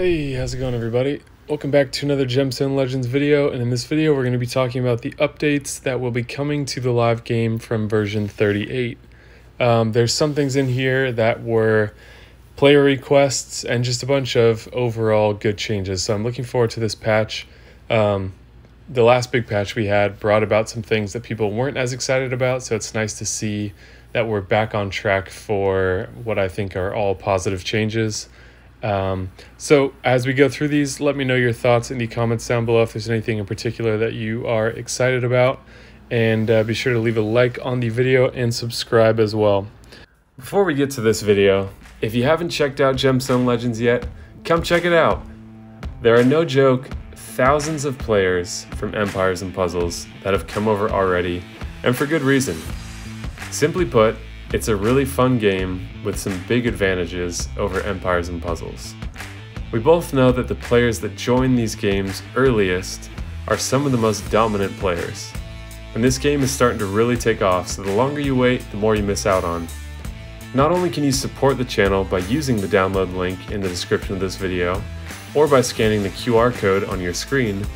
Hey, how's it going everybody? Welcome back to another Gemstone Legends video, and in this video we're going to be talking about the updates that will be coming to the live game from version 38. Um, there's some things in here that were player requests and just a bunch of overall good changes, so I'm looking forward to this patch. Um, the last big patch we had brought about some things that people weren't as excited about, so it's nice to see that we're back on track for what I think are all positive changes. Um, so as we go through these, let me know your thoughts in the comments down below if there's anything in particular that you are excited about. And uh, be sure to leave a like on the video and subscribe as well. Before we get to this video, if you haven't checked out Gemstone Legends yet, come check it out. There are no joke thousands of players from Empires and Puzzles that have come over already, and for good reason. Simply put, it's a really fun game with some big advantages over Empires and Puzzles. We both know that the players that join these games earliest are some of the most dominant players. And this game is starting to really take off, so the longer you wait, the more you miss out on. Not only can you support the channel by using the download link in the description of this video, or by scanning the QR code on your screen,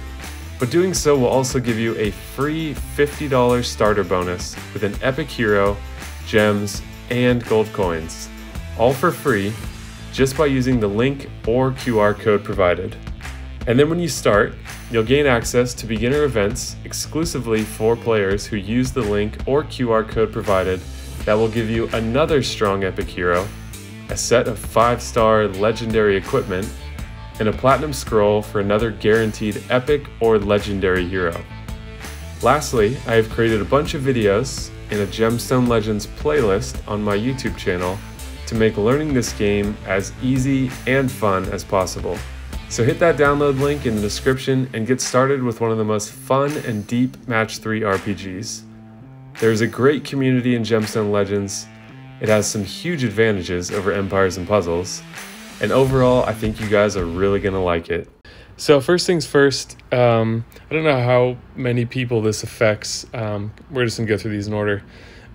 but doing so will also give you a free $50 starter bonus with an epic hero gems, and gold coins, all for free just by using the link or QR code provided. And then when you start, you'll gain access to beginner events exclusively for players who use the link or QR code provided that will give you another strong epic hero, a set of 5-star legendary equipment, and a platinum scroll for another guaranteed epic or legendary hero. Lastly, I have created a bunch of videos in a Gemstone Legends playlist on my YouTube channel to make learning this game as easy and fun as possible. So hit that download link in the description and get started with one of the most fun and deep Match 3 RPGs. There's a great community in Gemstone Legends, it has some huge advantages over Empires and Puzzles, and overall I think you guys are really going to like it. So first things first, um, I don't know how many people this affects. Um, we're just gonna go through these in order,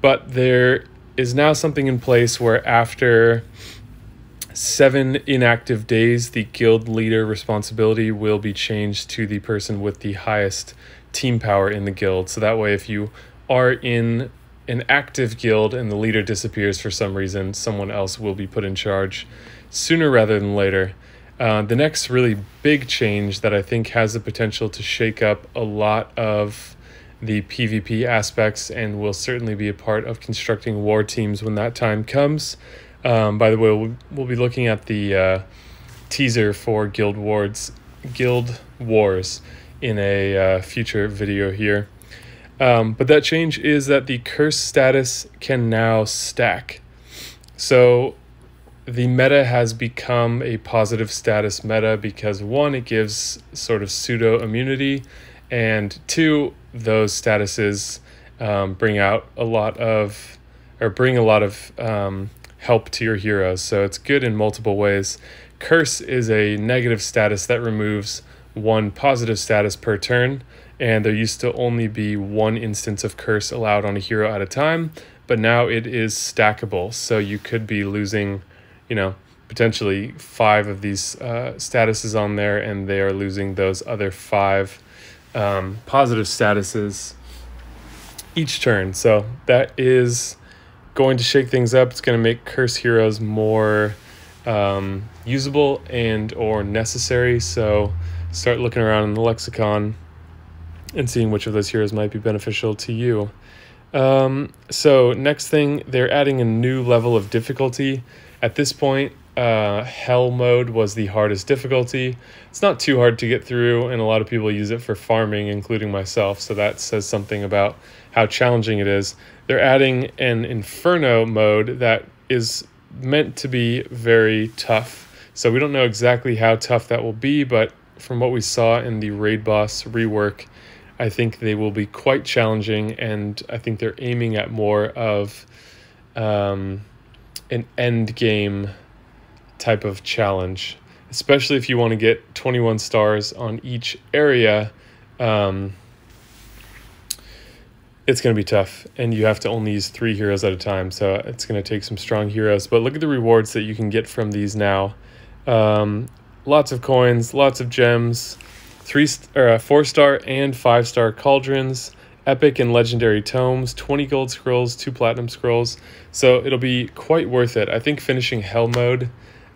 but there is now something in place where after seven inactive days, the guild leader responsibility will be changed to the person with the highest team power in the guild. So that way, if you are in an active guild and the leader disappears for some reason, someone else will be put in charge sooner rather than later. Uh, the next really big change that I think has the potential to shake up a lot of the PvP aspects and will certainly be a part of constructing war teams when that time comes. Um, by the way, we'll, we'll, be looking at the uh, teaser for Guild Wars, Guild Wars in a uh, future video here. Um, but that change is that the curse status can now stack. So the meta has become a positive status meta because one, it gives sort of pseudo immunity, and two, those statuses um, bring out a lot of, or bring a lot of um, help to your heroes. So it's good in multiple ways. Curse is a negative status that removes one positive status per turn, and there used to only be one instance of curse allowed on a hero at a time, but now it is stackable. So you could be losing you know, potentially five of these uh, statuses on there, and they are losing those other five um, positive statuses each turn. So that is going to shake things up. It's going to make curse heroes more um, usable and or necessary. So start looking around in the lexicon and seeing which of those heroes might be beneficial to you. Um, so next thing, they're adding a new level of difficulty. At this point, uh, Hell mode was the hardest difficulty. It's not too hard to get through, and a lot of people use it for farming, including myself, so that says something about how challenging it is. They're adding an Inferno mode that is meant to be very tough. So we don't know exactly how tough that will be, but from what we saw in the Raid Boss rework, I think they will be quite challenging, and I think they're aiming at more of. Um, an end game type of challenge, especially if you want to get 21 stars on each area. Um, it's going to be tough, and you have to only use three heroes at a time, so it's going to take some strong heroes. But look at the rewards that you can get from these now. Um, lots of coins, lots of gems, three or uh, four star and five star cauldrons, epic and legendary tomes, 20 gold scrolls, two platinum scrolls. So it'll be quite worth it. I think finishing hell mode,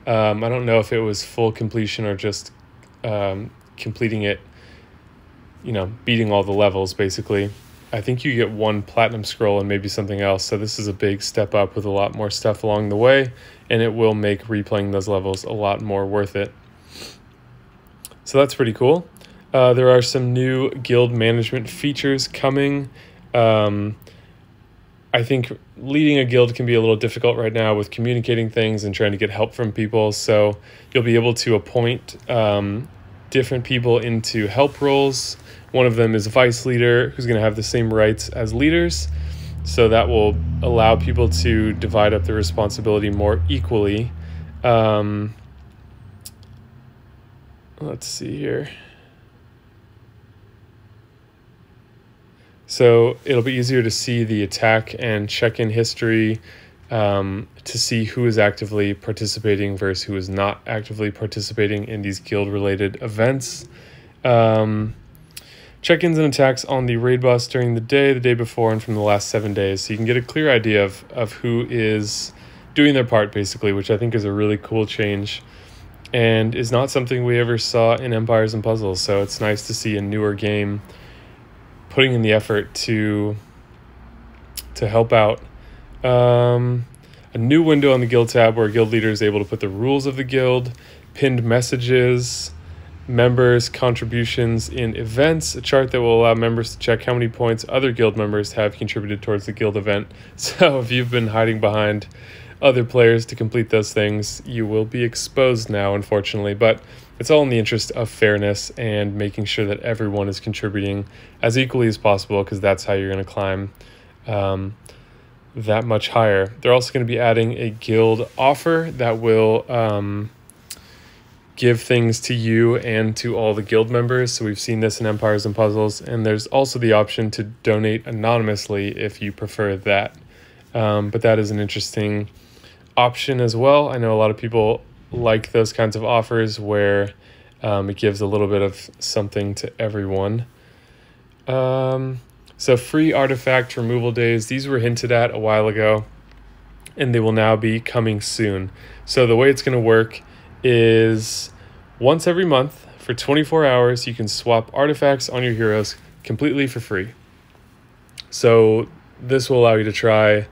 um, I don't know if it was full completion or just um, completing it, you know, beating all the levels basically. I think you get one platinum scroll and maybe something else. So this is a big step up with a lot more stuff along the way, and it will make replaying those levels a lot more worth it. So that's pretty cool. Uh, there are some new guild management features coming. Um, I think leading a guild can be a little difficult right now with communicating things and trying to get help from people. So you'll be able to appoint um, different people into help roles. One of them is a vice leader, who's going to have the same rights as leaders. So that will allow people to divide up the responsibility more equally. Um, let's see here. So it'll be easier to see the attack and check in history um, to see who is actively participating versus who is not actively participating in these guild related events. Um, check ins and attacks on the raid boss during the day, the day before, and from the last seven days. So you can get a clear idea of, of who is doing their part, basically, which I think is a really cool change and is not something we ever saw in Empires and Puzzles. So it's nice to see a newer game putting in the effort to to help out. Um, a new window on the guild tab where a guild leader is able to put the rules of the guild, pinned messages, members' contributions in events, a chart that will allow members to check how many points other guild members have contributed towards the guild event. So if you've been hiding behind other players to complete those things, you will be exposed now, unfortunately. But it's all in the interest of fairness and making sure that everyone is contributing as equally as possible because that's how you're going to climb um, that much higher. They're also going to be adding a guild offer that will um, give things to you and to all the guild members. So we've seen this in Empires and Puzzles, and there's also the option to donate anonymously if you prefer that. Um, but that is an interesting option as well. I know a lot of people like those kinds of offers where um, it gives a little bit of something to everyone. Um, so, free artifact removal days, these were hinted at a while ago, and they will now be coming soon. So, the way it's going to work is once every month for 24 hours, you can swap artifacts on your heroes completely for free. So, this will allow you to try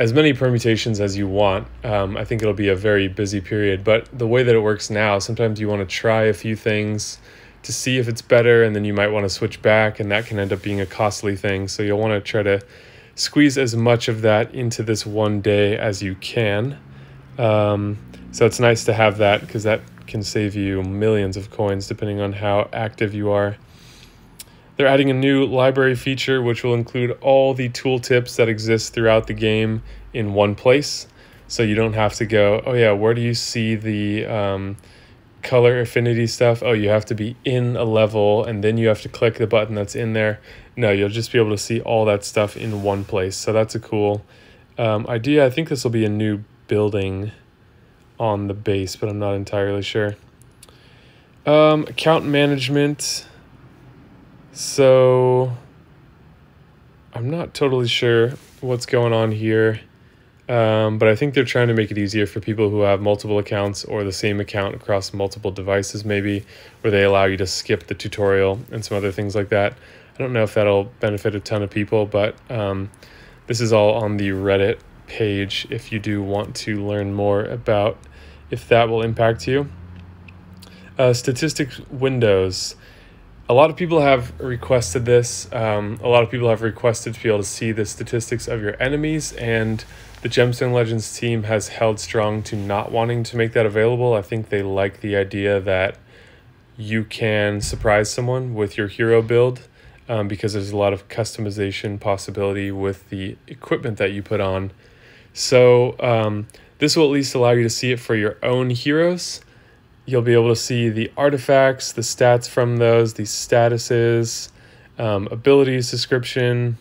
as many permutations as you want. Um, I think it'll be a very busy period, but the way that it works now, sometimes you want to try a few things to see if it's better, and then you might want to switch back, and that can end up being a costly thing. So you'll want to try to squeeze as much of that into this one day as you can. Um, so it's nice to have that because that can save you millions of coins depending on how active you are. They're adding a new library feature which will include all the tooltips that exist throughout the game in one place. So you don't have to go, oh yeah, where do you see the um, color affinity stuff? Oh, you have to be in a level and then you have to click the button that's in there. No, you'll just be able to see all that stuff in one place. So that's a cool um, idea. I think this will be a new building on the base, but I'm not entirely sure. Um, account management. So I'm not totally sure what's going on here, um, but I think they're trying to make it easier for people who have multiple accounts or the same account across multiple devices, maybe, where they allow you to skip the tutorial and some other things like that. I don't know if that'll benefit a ton of people, but um, this is all on the Reddit page if you do want to learn more about if that will impact you. Uh, statistics windows a lot of people have requested this. Um, a lot of people have requested to be able to see the statistics of your enemies, and the Gemstone Legends team has held strong to not wanting to make that available. I think they like the idea that you can surprise someone with your hero build um, because there's a lot of customization possibility with the equipment that you put on. So, um, this will at least allow you to see it for your own heroes you'll be able to see the artifacts, the stats from those, the statuses, um, abilities description,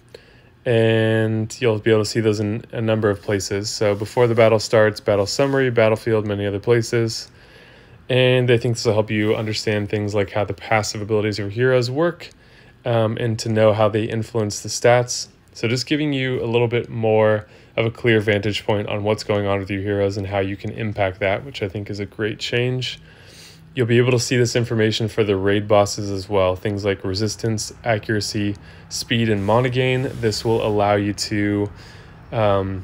and you'll be able to see those in a number of places. So before the battle starts, battle summary, battlefield, many other places. And I think this will help you understand things like how the passive abilities of your heroes work um, and to know how they influence the stats. So, just giving you a little bit more of a clear vantage point on what's going on with your heroes and how you can impact that, which I think is a great change. You'll be able to see this information for the raid bosses as well. Things like resistance, accuracy, speed, and mana gain. This will allow you to um,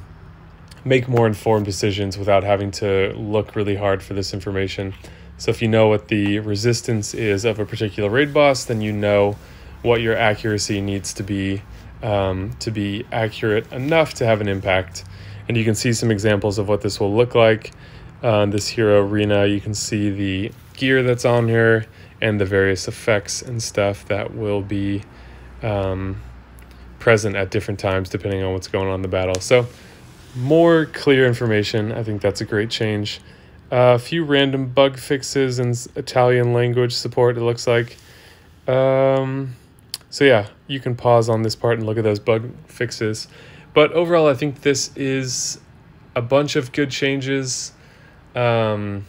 make more informed decisions without having to look really hard for this information. So if you know what the resistance is of a particular raid boss, then you know what your accuracy needs to be um, to be accurate enough to have an impact. And you can see some examples of what this will look like. Uh, this hero arena, you can see the gear that's on her and the various effects and stuff that will be um, present at different times depending on what's going on in the battle. So more clear information. I think that's a great change. Uh, a few random bug fixes and Italian language support, it looks like. Um, so, yeah, you can pause on this part and look at those bug fixes. But overall, I think this is a bunch of good changes. Um,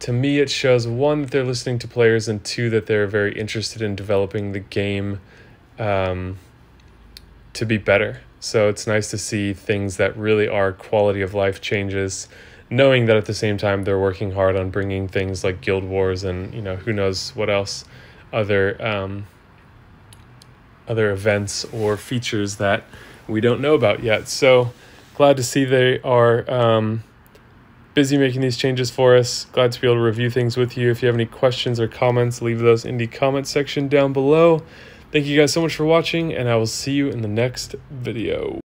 to me, it shows one, that they're listening to players, and two, that they're very interested in developing the game um, to be better. So it's nice to see things that really are quality of life changes, knowing that at the same time they're working hard on bringing things like Guild Wars and you know who knows what else, other um, other events or features that we don't know about yet. So glad to see they are um, busy making these changes for us. Glad to be able to review things with you. If you have any questions or comments, leave those in the comment section down below. Thank you guys so much for watching, and I will see you in the next video.